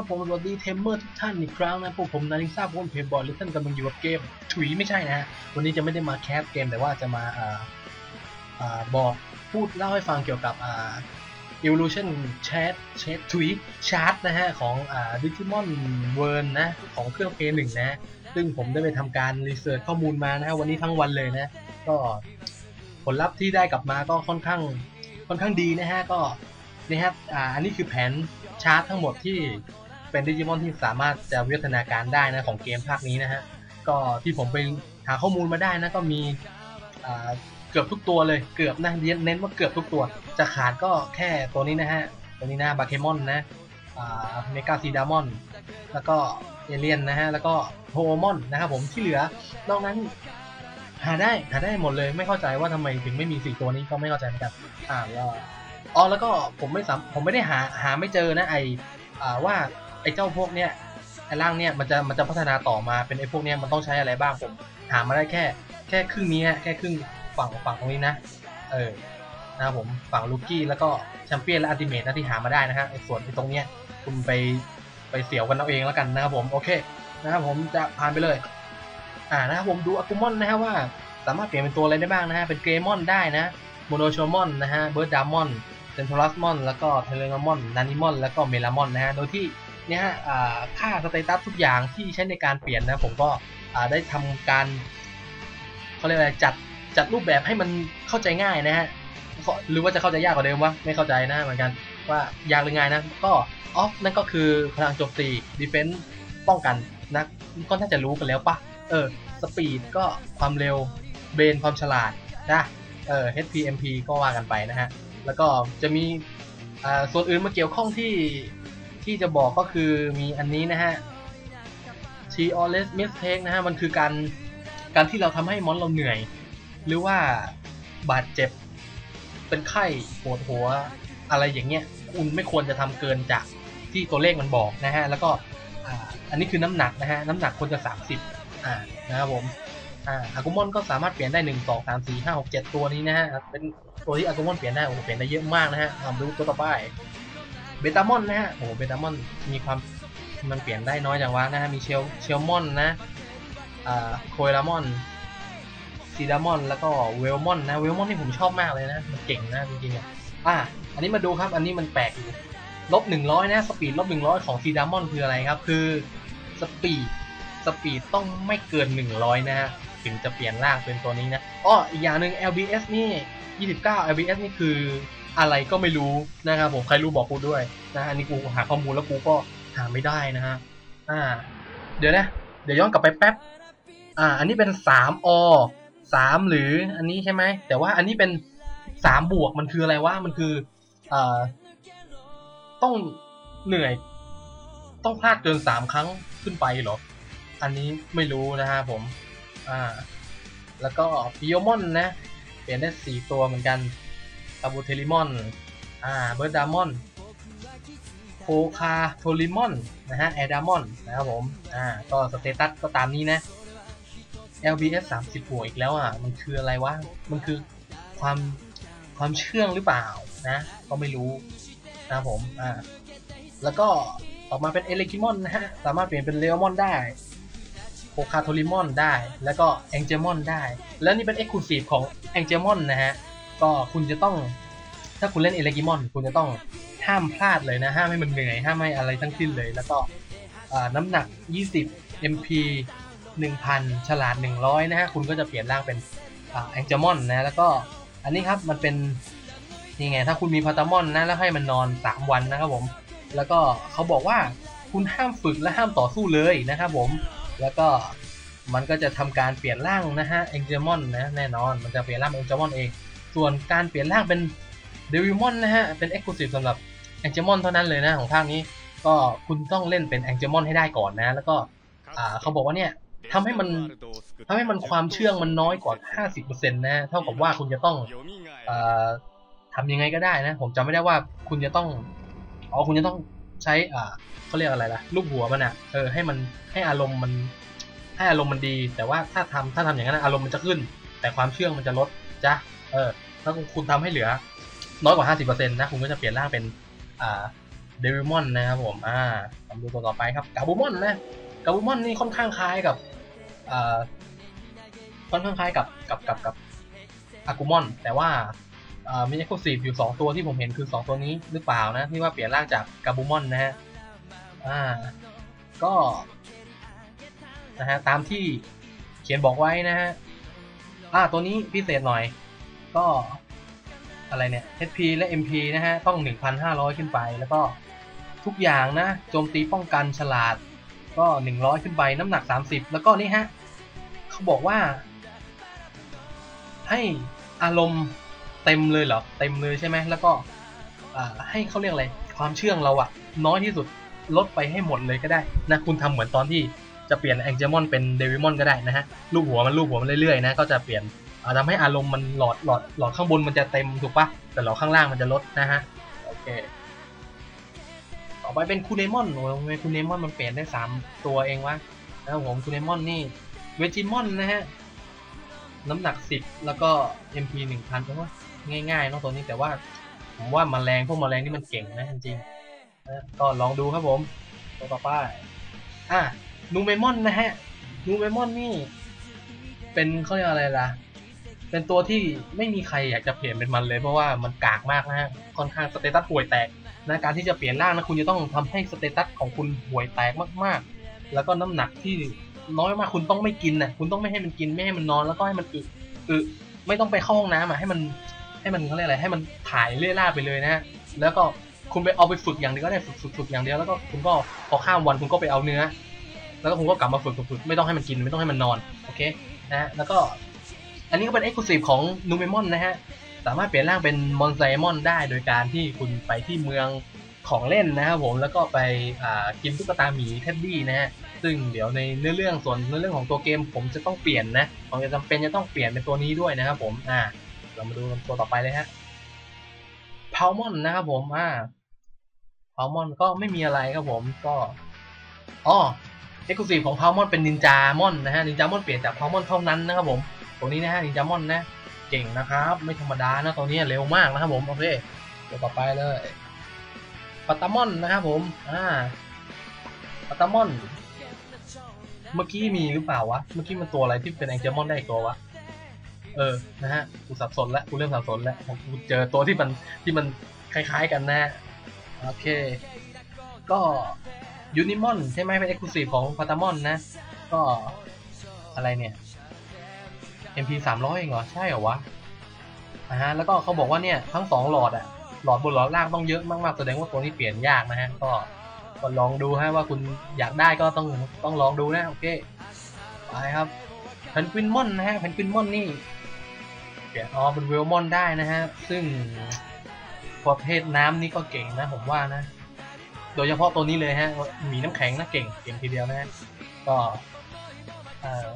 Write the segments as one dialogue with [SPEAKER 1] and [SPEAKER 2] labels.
[SPEAKER 1] ครับผมสวัสดี tamer ทุกท่านอีกครั้งนะพวกผมนาริซ่าพวกเพย์บอลและท่านกำลังอยู่กับเกมถุยไม่ใช่นะ วันนี้จะไม่ได้มา cast เกมแต่ว่าจะมาอ่าอ่าบอกพูดเล่าให้ฟังเกี่ยวกับอ่า Evolution Chat Chat ถุยชาร์ตนะฮะของอ่า Digimon World นะของเครื่อง P1 นะ ซึ่งผมได้ไปทำการ research ข้อมูลมานะฮะวันนี้ทั้งวันเลยนะ ก็ผลลัพธ์ที่ได้กลับมาก็ค่อนข้างค่อนข้างดีนะฮะก็นี่ครับอ่าอันนี้คือแผนชาร์ตทั้งหมดที่ เป็นดิจิมอนที่สามารถจะวิวัฒนาการได้นะของเกมภาคนี้นะฮะ ก็ที่ผมไปหาข้อมูลมาได้นะก็มีอ่าเกือบทุกตัวเลยเกือบนะเน้นว่าเกือบทุกตัว จะขาดก็แค่ตัวนี้นะฮะ ตัวนี้นะบาเคมอนนะอ่าเมกาซีดามอน แล้วก็เอเลียนนะฮะ แล้วก็โฮมอนนะครับผมที่เหลือนอกนั้นหาได้หาได้หมดเลยไม่เข้าใจว่าทำไมถึงไม่มีสี่ตัวนี้ก็ไม่เข้าใจเหมือนกันอ่าแล้วอ๋อแล้วก็ผมไม่สามผมไม่ได้หาหาไม่เจอนะไออ่าว่า ไอเจ้าพวกเนี้ยไอร่างเนี้ยมันจะมันจะพัฒนาต่อมาเป็นไอพวกเนี้ยมันต้องใช้อะไรบ้างผมหามาได้แค่ แค่ครึ่งนี้แค่ครึ่งฝั่งฝั่งตรงนี้นะ เออนะครับผมฝั่งลูกี้แล้วก็แชมเปี้ยนและอัลติเมทนะที่หามาได้นะฮะไอส่วนไอตรงเนี้ยคุณไปไปเสียวกันเอาเองแล้วกันนะครับผมโอเคนะครับผมจะผ่านไปเลย อ่านะครับผมดูอากุมอนนะฮะว่า สามารถเปลี่ยนเป็นตัวอะไรได้บ้างนะฮะเป็นเกรมอนได้นะโมโนโชมอนนะฮะเบิร์ดดามอนเซนทรัสมอนแล้วก็เทเลนามอนนานิมอนแล้วก็เมลามอนนะฮะโดยที่ เนี่ยฮะอ่าค่า status ทุกอย่างที่ใช้ในการเปลี่ยนนะ ผมก็ได้ทำการเขาเรียกอะไรจัดจัดรูปแบบให้มันเข้าใจง่ายนะฮะหรือว่าจะเข้าใจยากกว่าเดิมวะไม่เข้าใจนะเหมือนกันว่ายากหรือง่ายนะก็ off นั่นก็คือพลังโจมตี defense ป้องกันนะก็น่าจะรู้กันแล้วปะเออ speed ก็ความเร็ว brain ความฉลาดนะเออ HPMP ก็ว่ากันไปนะฮะ แล้วก็จะมีส่วนอื่นมาเกี่ยวข้องที่ ที่จะบอกก็คือมีอันนี้นะฮะ t o l e s mistake นะฮะ มันคือการการที่เราทำให้มอนเราเหนื่อย หรือว่าบาดเจ็บ เป็นไข้ปวดหัวอะไรอย่างเงี้ย คุณไม่ควรจะทำเกินจากที่ตัวเลขมันบอกนะฮะ แล้วก็อ,อันนี้คือน้ำหนักนะฮะ น้ำหนักควรจะ 30 อ่านะครับผมอ่าอากุมอนก็สามารถเปลี่ยนได้ 1 2 3 4 5 6 7 ตัวนี้นะฮะ เป็นตัวที่อากุมอนเปลี่ยนได้ โอ้โห เปลี่ยนได้เยอะมากนะฮะทำดูตัวต่อไป เบตามอนนะฮะโอ้เบตามอนมีความมันเปลี่ยนได้น้อยจังวะนะฮะมีเชลเชลมอนนะอ่าโคลามอนซีดามอนแล้วก็เวลมอนนะเวลมอนนี่ผมชอบมากเลยนะ มันเก่งนะจริงๆอะอะอันนี้มาดูครับอันนี้มันแปลกอยู่ลบหนึ่งร้อยนะ speed ลบหนึ่งร้อยของซีดามอนคืออะไรครับคือ speed speed ต้องไม่เกินหนึ่งร้อยนะฮะถึงจะเปลี่ยนร่างเป็นตัวนี้นะอ้ออีกอย่างหนึ่ง LBS นี่ 29 LBS นี่คืออะไรก็ไม่รู้นะครับผมใครรู้บอกกูด้วยนะอันนี้กูหาข้อมูลแล้วกูก็หาไม่ได้นะฮะอ่า เดี๋ยวนะ เดี๋ยวย้อนกลับไปแป๊บอ่า อันนี้เป็น 3 อ 3 หรืออันนี้ใช่ไหมแต่ว่าอันนี้เป็น 3 บวกมันคืออะไรวะมันคืออ่าต้องเหนื่อย ต้องพลาดเกิน 3 ครั้งขึ้นไปเหรอ อันนี้ไม่รู้นะฮะผม อ่า แล้วก็ปิโยมอนนะ ปลี่ยนได้ 4 ตัวเหมือนกันคาบูเทลิมอน อ่า เบิร์ดดามอนโคคาโทลิมอน นะฮะ แอร์ดามอน นะครับผม อ่า ก็ status ก็ตามนี้นะ LBS 30บวกอีกแล้วอะ มันคืออะไรวะ มันคือความความเชื่องหรือเปล่านะ ก็ไม่รู้นะครับผม อ่า แล้วก็ออกมาเป็นเอเลกิมอนนะฮะ สามารถเปลี่ยนเป็นเลอมอนได้ โคคาโทลิมอนได้ แล้วก็แองเจมอนได้ แล้วนี่เป็น exclusive ของแองเจมอนนะฮะ ก็คุณจะต้อง ถ้าคุณเล่นเอเลกิมอนคุณจะต้องห้ามพลาดเลยนะ ห้ามให้มันเหนื่อย ห้ามให้อะไรทั้งสิ้นเลย แล้วก็น้ำหนัก 20 MP 1,000 ฉลาด 100 นะฮะ คุณก็จะเปลี่ยนร่างเป็นแองเจมอนนะ แล้วก็อันนี้ครับมันเป็นนี่ไง ถ้าคุณมีพาตามอนนะ แล้วให้มันนอน 3 วันนะครับผม แล้วก็เขาบอกว่าคุณห้ามฝึกและห้ามต่อสู้เลยนะครับผม แล้วก็มันก็จะทำการเปลี่ยนร่างนะฮะเอ็งเจมอนนะแน่นอนมันจะเปลี่ยนร่างเป็นเอ็งเจมอนเอง ส่วนการเปลี่ยนร่างเป็นเดวิมอนนะฮะเป็นเอ็กซ์คลูซีฟสำหรับแองเจมอนเท่านั้นเลยนะของภาคนี้ ก็คุณต้องเล่นเป็นแองเจมอนให้ได้ก่อนนะ แล้วก็เขาบอกว่าเนี่ยทำให้มันทำให้มันความเชื่องมันน้อยกว่า 50%นะ เท่ากับว่าคุณจะต้องอทำยังไงก็ได้นะ ผมจำไม่ได้ว่าคุณจะต้อง อ๋อ คุณจะต้อง ใช้อ่าเขาเรียกอะไรล่ะลูกหัวมันอะเออให้มันให้อารมณ์มันให้อารมณ์มันดี แต่ว่าถ้าทำถ้าทำอย่างนั้นอารมณ์มันจะขึ้น แต่ความเชื่องมันจะลดจ้ะเออถ้าคุณทำให้เหลือ น้อยกว่า 50%นะคุณก็จะเปลี่ยนร่างเป็นอ่าเดวิมอนนะครับผมอ่ามาดูตัวต่อไปครับกาบูมอนนะกาบูมอนนี่ค่อนข้างคล้ายกับอ่าค่อนข้างคล้ายกับกับกับกับอากูมอน แต่ว่า มีเอ็กซ์คลูซีฟอยู่ 2 ตัวที่ผมเห็นคือ 2 ตัวนี้หรือเปล่านะ ที่ว่าเปลี่ยนร่างจากกาบูมอนนะฮะ อ่า ก็นะฮะตามที่เขียนบอกไว้นะฮะ อ่าตัวนี้พิเศษหน่อย ก็อะไรเนี่ย HP และ MP นะฮะ ต้อง 1,500 ขึ้นไปแล้วก็ทุกอย่างนะโจมตีป้องกันฉลาด ก็ 100 ขึ้นไปน้ำหนัก 30 แล้วก็นี่ฮะ เขาบอกว่า ให้อารมณ์ เต็มเลยเหรอเต็มเลยใช่ไหมแล้วก็ให้เขาเรียกอะไรความเชื่องเราอะน้อยที่สุดลดไปให้หมดเลยก็ได้นะคุณทำเหมือนตอนที่จะเปลี่ยนแองเจมอนเป็นเดวิมอนก็ได้นะฮะลูกหัวมันลูกหัวมันเรื่อยๆนะก็จะเปลี่ยนอ่าทำให้อารมณ์มันหลอดหลอดหลอดข้างบนมันจะเต็มถูกปะแต่หลอดข้างล่างมันจะลดนะฮะโอเคต่อไปเป็นคูเนมอนโอ้ยคูเนมอนมันเปลี่ยนได้สามตัวเองวะนะครับผมคูเนมอนนี่เวจิมอนนะฮะ น้ำหนักสิบแล้วก็ MP หนึ่งพันเพราะว่าง่ายๆเนาะตัวนี้แต่ว่าผมว่ามาแรงพวกมาแรงนี่มันเก่งนะจริงๆนะก็ลองดูครับผมตัวต่อไปอะนูเมมอนนะฮะนูเมมอนนี่ เป็นเขาเรียกอะไรล่ะ เป็นตัวที่ไม่มีใครอยากจะเปลี่ยนเป็นมันเลย เพราะว่ามันกากมากนะฮะค่อนข้าง status ห่วยแตกนะการที่จะเปลี่ยนร่างนะคุณจะต้องทำให้ status ของคุณห่วยแตกมากๆ แล้วก็น้ำหนักที่ น้อยมากคุณต้องไม่กินนะคุณต้องไม่ให้มันกินไม่ให้มันนอนแล้วก็ให้มันอึอึไม่ต้องไปเข้าห้องน้ำอะให้มันให้มันเขาเรียกอะไรให้มันถ่ายเลื่อยล่าไปเลยนะฮะแล้วก็คุณไปเอาไปฝึกอย่างเดียวก็ได้ฝึกฝึกฝึกอย่างเดียวแล้วก็คุณก็พอข้ามวันคุณก็ไปเอาเนื้อ แล้วก็คุณก็กลับมาฝึกฝึกฝึกไม่ต้องให้มันกินไม่ต้องให้มันนอนโอเคนะฮะแล้วก็ อันนี้ก็เป็น Exclusive ของนูเมมอนนะฮะสามารถเปลี่ยนร่างเป็นมอนไซมอนได้โดยการที่คุณไปที่เมืองของเล่นนะครับผมแล้วก็ไปอ่ากินตุ๊กตาหมี teddy นะฮะ ซึ่งเดี๋ยวในเนื้อเรื่องส่วนเนื้อเรื่องของตัวเกมผมจะต้องเปลี่ยนนะผมจะจำเป็นจะต้องเปลี่ยนเป็นตัวนี้ด้วยนะครับผมอ่าเรามาดูตัวต่อไปเลยฮะพาวมอนนะครับผมอ่าพาวมอนก็ไม่มีอะไรครับผมก็อ๋อ exclusive ของพาวมอนเป็นนินจามอนนะฮะนินจามอนเปลี่ยนจากพาวมอนเท่านั้นนะครับผมตัวนี้นะฮะนินจามอนนะเก่งนะครับไม่ธรรมดานะตัวนี้เร็วมากนะครับผมโอเคตัวต่อไปเลยปัตตามอนนะครับผมอ่าปัตตามอน เมื่อกี้มีหรือเปล่าวะ เมื่อกี้มันตัวอะไรที่เป็นแองเจมอนได้อีกตัววะ เออ นะฮะ กูสับสนแล้ว กูเริ่มสับสนแล้ว กูเจอตัวที่มันที่มันคล้ายๆกันนะโอเค ก็ยูนิมอนใช่ไหมเป็นเอ็กซ์คลูซีฟของพาตามอนนะ ก็อะไรเนี่ย MP 300เองเหรอ ใช่เหรอวะอ่าฮะ แล้วก็เขาบอกว่าเนี่ย ทั้งสองหลอดอะหลอดบนหลอดล่างต้องเยอะมากๆ แสดงว่าตัวนี้เปลี่ยนยากนะฮะ ก็ ก็ลองดูฮะว่าคุณอยากได้ก็ต้องต้องลองดูนะโอเคไปครับแพนกวินมอนนะฮะแพนกวินมอนนี่เปลี่ยนอ๋อเป็นเวลมอนได้นะฮะซึ่งประเภทน้ำนี่ก็เก่งนะผมว่านะ โดยเฉพาะตัวนี้เลยฮะหมีน้ำแข็งนะเก่งเก่งทีเดียวนะฮะก็เอ่อ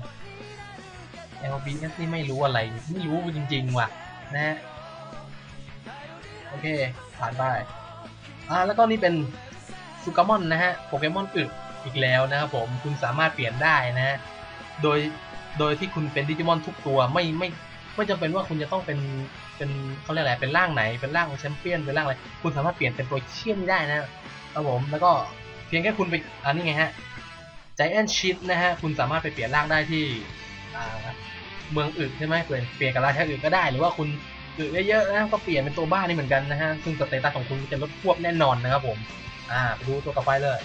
[SPEAKER 1] LBS นี่ไม่รู้อะไรไม่รู้จริงๆว่ะนะฮะโอเคผ่านไปอ่าแล้วก็นี่เป็น ซูกามอนนะฮะโปเกมอนอึอีกแล้วนะครับผมคุณสามารถเปลี่ยนได้นะ โดยโดยที่คุณเป็นดิจิมอนทุกตัวไม่ไม่ไม่จำเป็นว่าคุณจะต้องเป็นเป็นเขาเรียกอะไรเป็นร่างไหนเป็นร่างแชมเปี้ยนเป็นร่างอะไรคุณสามารถเปลี่ยนเป็นตัวเชี่ยนได้นะครับผมแล้วก็เพียงแค่คุณไปอันนี้ไงฮะ Giant Shit นะฮะ คุณสามารถไปเปลี่ยนร่างได้ที่เมืองอึใช่ไหมเปลี่ยนเปลี่ยนกับราชาอึก็ได้ หรือว่าคุณอึเยอะๆนะก็เปลี่ยนเป็นตัวบ้านนี่เหมือนกันนะฮะ ซึ่ง status ของคุณจะลดฮวบแน่นอนนะครับผม อ่าไปดูตัวต่อไปเลย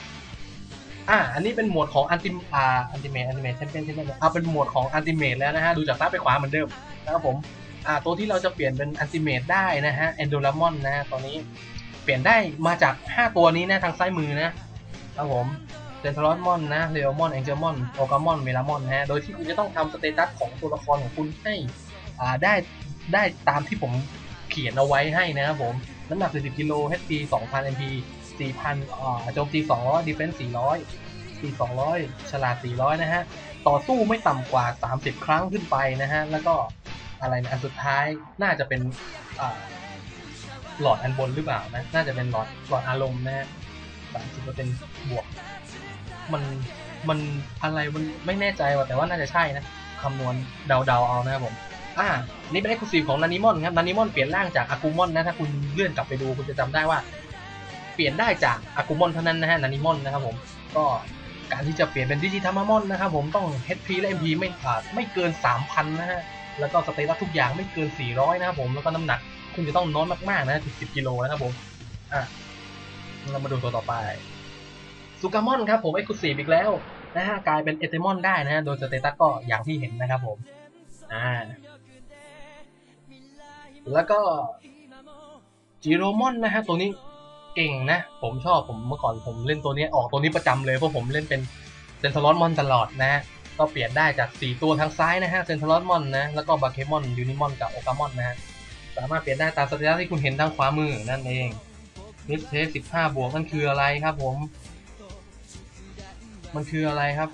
[SPEAKER 1] อ่า อันนี้เป็นหมวดของ ulti อ่า ultimate ultimate champion ใช่ไหมอ่าเป็นหมวดของ ultimate แล้วนะฮะ ดูจากซ้ายไปขวาเหมือนเดิมนะครับผม อ่า ตัวที่เราจะเปลี่ยนเป็น ultimate ได้นะฮะเอนโดรามอนนะฮะตอนนี้เปลี่ยนได้มาจาก 5 ตัวนี้นะทางซ้ายมือนะครับผมเซนทรอสมอนนะเรลมอนแองเจลมอนโอกามอนเมลามอนนะฮะ โดยที่คุณจะต้องทำสเตตัสของตัวละครของคุณให้อ่าได้ได้ตามที่ผมเขียนเอาไว้ให้นะครับผม น้ำหนัก 40กิโล HP 2,000 MP 4,000อ่าโจมตี200 Defense 400ตี200ฉลาด400นะฮะ ต่อสู้ไม่ต่ำกว่า30ครั้งขึ้นไปนะฮะ แล้วก็อะไรนะอันสุดท้ายน่าจะเป็นอ่าหลอดอันบนหรือเปล่านะ น่าจะเป็นหลอดหลอดอารมณ์นะฮะ30%บวก มันมันอะไรมันไม่แน่ใจว่าแต่ว่าน่าจะใช่นะคำนวณเดาๆเอานะครับผมอ่านี่เป็น Exclusive ของนานิมอนครับนานิมอนเปลี่ยนร่างจากอากูมอนนะถ้าคุณเลื่อนกลับไปดูคุณจะจำได้ว่า เปลี่ยนได้จากอากุมอนเท่านั้นนะฮะนานิมอนนะครับผมก็การที่จะเปลี่ยนเป็นดิจิทามามอนนะครับผมต้อง HP และ MP ไม่ขาดไม่เกิน 3,000 นะฮะ แล้วก็ status ทุกอย่างไม่เกิน 400 นะครับผม แล้วก็น้ำหนักคุณจะต้องน้อยมากๆนะถึง10กิโลนะครับผม อะ เรามาดูตัวต่อไปซูกามอนครับผม exclusive อีกแล้วนะฮะกลายเป็นเอเทมอนได้นะฮะโดย status ก็อย่างที่เห็นนะครับผม อ่า แล้วก็จิโรมอนนะฮะตัวนี้ เก่งนะ ผมชอบผมเมื่อก่อนผมเล่นตัวนี้ออกตัวนี้ประจำเลยเพราะผมเล่นเป็นเซนทรอนมอนตลอดนะก็เปลี่ยนได้จาก 4 ตัวทางซ้ายนะฮะเซนทรอนมอนนะแล้วก็บาเคมอนยูนิมอนกับโอกามอนนะฮะสามารถเปลี่ยนได้ตาม status ที่คุณเห็นทางขวามือนั่นเอง mistakes 15บวกนั่นคืออะไรครับผม มันคืออะไรครับ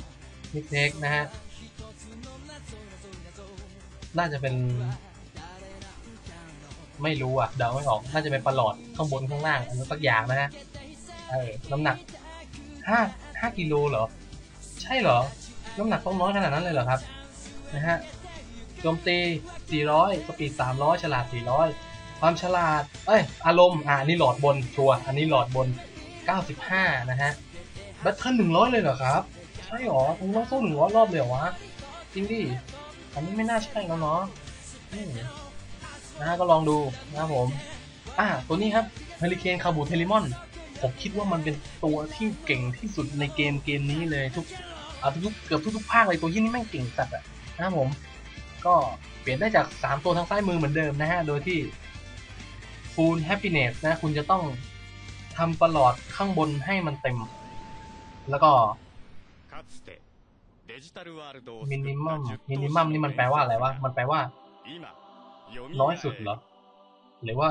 [SPEAKER 1] mistakes นะฮะน่าจะเป็น ไม่รู้อะเดาไม่ออกน่าจะเป็นปลอดข้างบนข้างล่างอันนั้นสักอย่างนะฮะเออน้ำหนักห้าห้ากิโลเหรอ ใช่เหรอ น้ำหนักต้องน้อยขนาดนั้นเลยเหรอครับนะฮะโจมตี 400 สปีด 300 ฉลาด 400 ความฉลาด เอ้ย อารมณ์ อ่านี่หลอดบน ชัวร์ อันนี้หลอดบน 95 นะฮะ แบทเทิล100 เลยเหรอครับ ใช่หรอผมต้องสู้100 รอบเลยเหรอวะ จริงดิ อันนี้ไม่น่าใช่แล้วเนาะ นะฮะก็ลองดูนะครับผม อ่า ตัวนี้ครับ HerculesKabuterimon ผมคิดว่ามันเป็นตัวที่เก่งที่สุดในเกมเกมนี้เลยทุกอ่าทุกเกือบทุกๆภาคเลยตัวยี่นี่แม่งเก่งสัตว์อะนะครับผม ก็เปลี่ยนได้จาก 3 ตัวทางซ้ายมือเหมือนเดิมนะฮะ โดยที่ Full Happiness นะคุณจะต้องทำประหลอดข้างบนให้มันเต็ม แล้วก็ minimumมินิมัมนี่มันแปลว่าอะไรวะ มันแปลว่า น้อยสุดเหรอ หรือว่า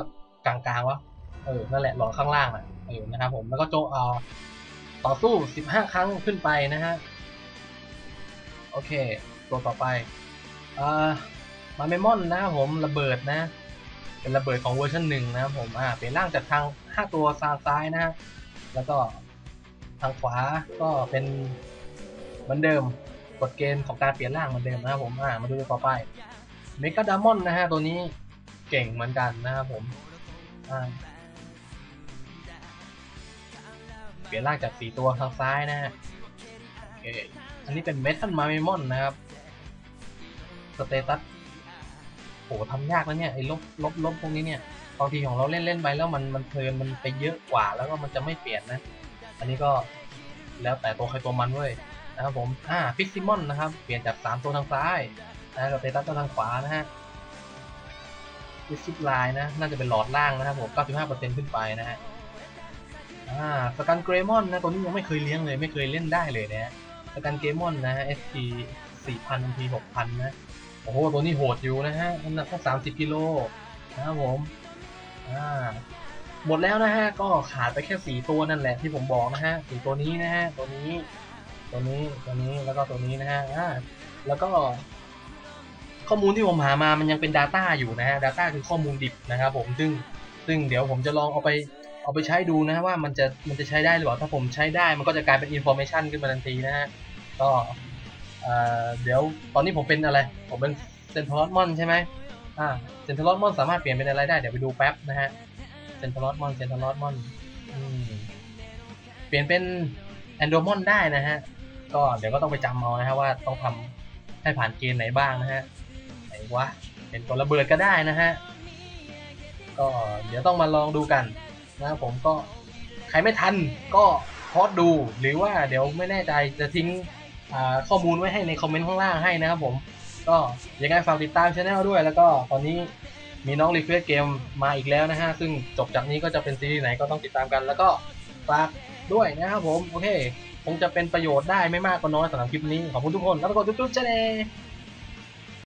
[SPEAKER 1] กลางๆวะ เออ นั่นแหละหลอดข้างล่างอะเออนะครับผม แล้วก็โจเอ่อต่อสู้15ครั้งขึ้นไปนะฮะ โอเค ตัวต่อไป เอ่อ มาเมมอนนะครับผมระเบิดนะ เป็นระเบิดของเวอร์ชันหนึ่งนะครับผม อ่า เปลี่ยนร่างจากทาง5ตัวซางซ้ายนะฮะ แล้วก็ทางขวาก็เป็นเหมือนเดิมกฎเกณฑ์ของการเปลี่ยนร่างเหมือนเดิมนะครับผม อ่า มาดูตัวต่อไป Megadramon นะฮะ ตัวนี้เก่งเหมือนกันนะครับผม เปลี่ยนร่างจากสีตัวทางซ้ายนะฮะอันนี้เป็น MetalMamemon นะครับ status โหทำยากนะเนี่ยไอ้ลบลบลบพวกนี้เนี่ยบางทีของเราเล่นเล่นไปแล้วมันมันเพลินมันไปเยอะกว่าแล้วก็มันจะไม่เปลี่ยนนะ อันนี้ก็แล้วแต่ตัวใครตัวมันเว้ยนะครับผม อ่า Phoenixmon นะครับ เปลี่ยนจาก 3 ตัวทางซ้าย นะ status ตัวทางขวานะฮะ discipline นะ น่าจะเป็นหลอดล่างนะครับผม 95%ขึ้นไปนะฮะ อ่า SkullGreymon นะ ตัวนี้ยังไม่เคยเลี้ยงเลย ไม่เคยเล่นได้เลยนะฮะ SkullGreymon นะฮะ HP 4,000 MP 6,000 นะ โอ้โห ตัวนี้โหดอยู่นะฮะ น้ำหนักก็30 กิโลนะครับผม อ่า หมดแล้วนะฮะ ก็ขาดไปแค่ 4 ตัวนั่นแหละที่ผมบอกนะฮะสี่ตัวนี้นะฮะ ตัวนี้ ตัวนี้ ตัวนี้ แล้วก็ตัวนี้นะฮะ อ่า แล้วก็ ข้อมูลที่ผมหามามันยังเป็น Data อยู่นะฮะ Data คือข้อมูลดิบนะครับผมซึ่งซึ่งเดี๋ยวผมจะลองเอาไปเอาไปใช้ดูนะว่ามันจะมันจะใช้ได้หรือเปล่าถ้าผมใช้ได้มันก็จะกลายเป็น Information ขึ้นมาทันทีนะฮะก็เดี๋ยวตอนนี้ผมเป็นอะไร ผมเป็นเซนทรัลมอนใช่ไหมอ่าเซนทรัลมอนสามารถเปลี่ยนเป็นอะไรได้เดี๋ยวไปดูแป๊บนะฮะเซนทรัลมอนเซนทรัลมอนเปลี่ยนเป็นแอนโดมอนได้นะฮะก็เดี๋ยวก็ต้องไปจำเอานะฮะว่าต้องทำให้ผ่านเกณฑ์ไหนบ้างนะฮะ วะ เป็นตัวระเบิดก็ได้นะฮะ ก็เดี๋ยวต้องมาลองดูกันนะครับผมก็ใครไม่ทันก็พอดดู หรือว่าเดี๋ยวไม่แน่ใจจะทิ้งข้อมูลไว้ให้ในคอมเมนต์ข้างล่างให้นะครับผม ก็ยังไงฝากติดตามช anel ด้วย แล้วก็ตอนนี้มีน้อง request เกมมาอีกแล้วนะฮะ ซึ่งจบจากนี้ก็จะเป็นซีรีส์ไหนก็ต้องติดตามกัน แล้วก็ฝากด้วยนะครับผม โอเค คงจะเป็นประโยชน์ได้ไม่มากก็น้อยสำหรับคลิปนี้ ขอบคุณทุกคน แล้วก็กดจุ๊บๆเจ๊